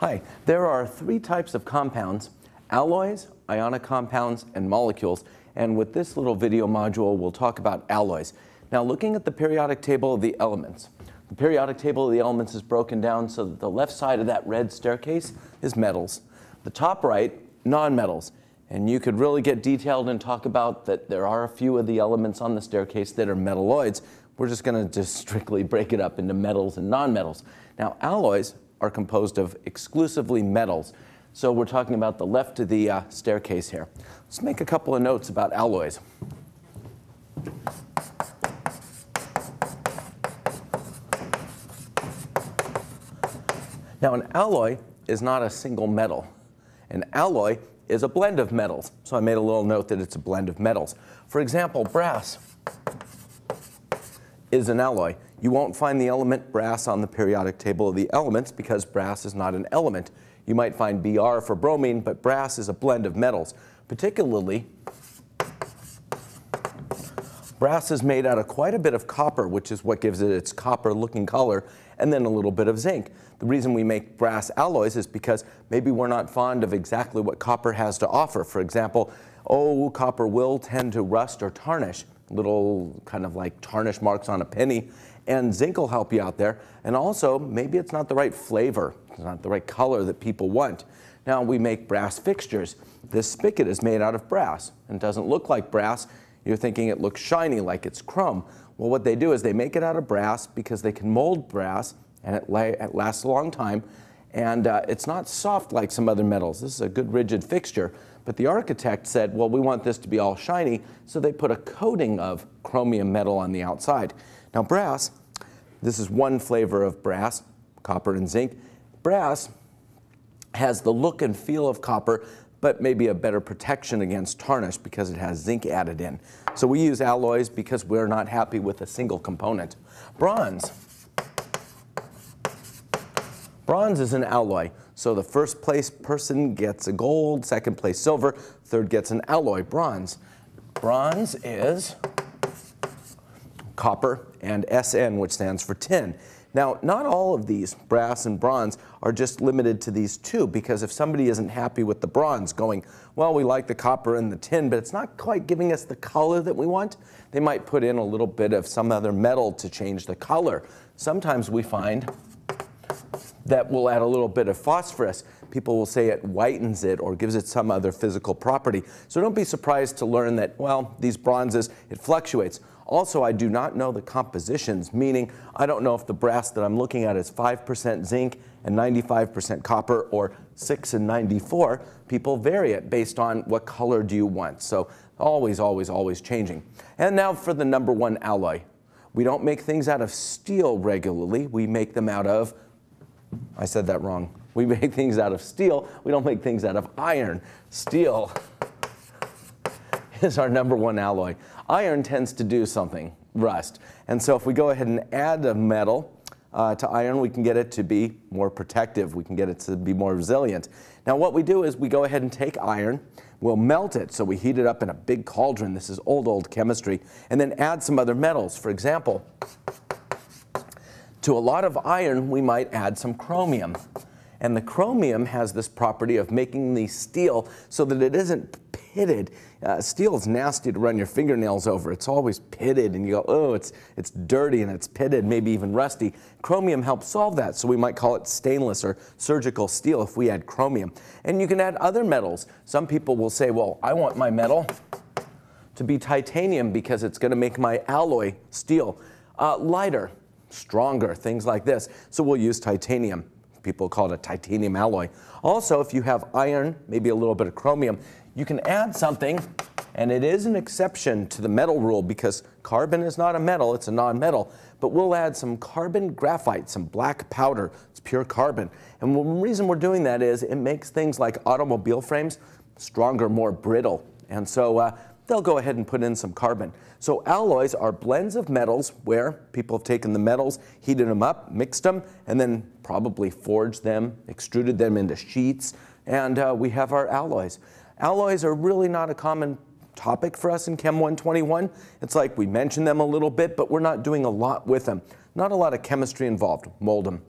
Hi, there are three types of compounds, alloys, ionic compounds, and molecules. And with this little video module, we'll talk about alloys. Now, looking at the periodic table of the elements, the periodic table of the elements is broken down so that the left side of that red staircase is metals. The top right, nonmetals. And you could really get detailed and talk about that there are a few of the elements on the staircase that are metalloids. We're just going to just strictly break it up into metals and nonmetals. Now, alloys are composed of exclusively metals. So we're talking about the left of the uh, staircase here. Let's make a couple of notes about alloys. Now, an alloy is not a single metal. An alloy is a blend of metals. So I made a little note that it's a blend of metals. For example, brass is an alloy. You won't find the element brass on the periodic table of the elements because brass is not an element. You might find Br for bromine, but brass is a blend of metals. Particularly, brass is made out of quite a bit of copper, which is what gives it its copper-looking color, and then a little bit of zinc. The reason we make brass alloys is because maybe we're not fond of exactly what copper has to offer. For example, oh, copper will tend to rust or tarnish little kind of like tarnish marks on a penny. And zinc will help you out there. And also, maybe it's not the right flavor, it's not the right color that people want. Now we make brass fixtures. This spigot is made out of brass and doesn't look like brass. You're thinking it looks shiny like it's chrome. Well, what they do is they make it out of brass because they can mold brass and it, lasts a long time. And uh, it's not soft like some other metals. This is a good rigid fixture. But the architect said, well, we want this to be all shiny, so they put a coating of chromium metal on the outside. Now brass, this is one flavor of brass, copper and zinc. Brass has the look and feel of copper, but maybe a better protection against tarnish because it has zinc added in. So we use alloys because we're not happy with a single component. Bronze. Bronze is an alloy. So the first place person gets a gold, second place silver, third gets an alloy, bronze. Bronze is copper and SN, which stands for tin. Now, not all of these, brass and bronze, are just limited to these two, because if somebody isn't happy with the bronze, going, well, we like the copper and the tin, but it's not quite giving us the color that we want, they might put in a little bit of some other metal to change the color. Sometimes we find that will add a little bit of phosphorus. People will say it whitens it or gives it some other physical property. So don't be surprised to learn that, well, these bronzes, it fluctuates. Also, I do not know the compositions, meaning I don't know if the brass that I'm looking at is 5% zinc and 95% copper or 6 and 94. People vary it based on what color do you want. So always, always, always changing. And now for the number one alloy. We don't make things out of steel regularly. We make them out of I said that wrong. We make things out of steel. We don't make things out of iron. Steel is our number one alloy. Iron tends to do something, rust. And so if we go ahead and add a metal uh, to iron, we can get it to be more protective. We can get it to be more resilient. Now what we do is we go ahead and take iron, we'll melt it, so we heat it up in a big cauldron. This is old, old chemistry. And then add some other metals. For example, to a lot of iron, we might add some chromium. And the chromium has this property of making the steel so that it isn't pitted. Uh, steel is nasty to run your fingernails over. It's always pitted, and you go, oh, it's, it's dirty and it's pitted, maybe even rusty. Chromium helps solve that, so we might call it stainless or surgical steel if we add chromium. And you can add other metals. Some people will say, well, I want my metal to be titanium because it's going to make my alloy steel uh, lighter stronger, things like this. So we'll use titanium. People call it a titanium alloy. Also, if you have iron, maybe a little bit of chromium, you can add something, and it is an exception to the metal rule because carbon is not a metal, it's a non-metal, but we'll add some carbon graphite, some black powder. It's pure carbon. And the reason we're doing that is it makes things like automobile frames stronger, more brittle. And so uh, they'll go ahead and put in some carbon. So alloys are blends of metals where people have taken the metals, heated them up, mixed them, and then probably forged them, extruded them into sheets, and uh, we have our alloys. Alloys are really not a common topic for us in Chem 121. It's like we mention them a little bit, but we're not doing a lot with them. Not a lot of chemistry involved. Mold them,